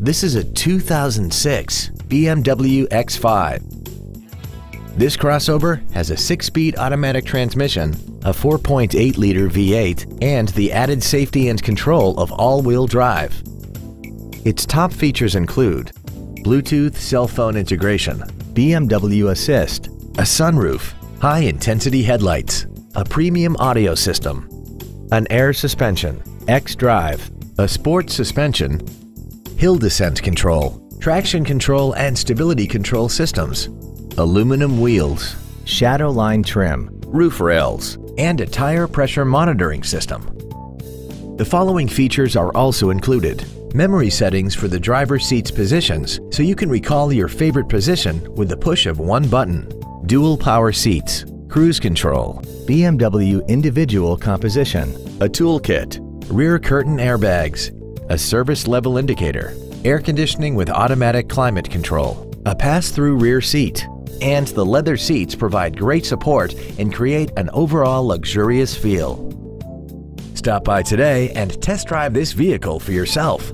This is a 2006 BMW X5. This crossover has a 6-speed automatic transmission, a 4.8-liter V8, and the added safety and control of all-wheel drive. Its top features include Bluetooth cell phone integration, BMW Assist, a sunroof, high-intensity headlights, a premium audio system, an air suspension, X-Drive, a sports suspension, hill descent control, traction control and stability control systems, aluminum wheels, shadow line trim, roof rails, and a tire pressure monitoring system. The following features are also included. Memory settings for the driver's seat's positions so you can recall your favorite position with the push of one button. Dual power seats, cruise control, BMW individual composition, a toolkit, rear curtain airbags, a service level indicator, air conditioning with automatic climate control, a pass-through rear seat, and the leather seats provide great support and create an overall luxurious feel. Stop by today and test drive this vehicle for yourself.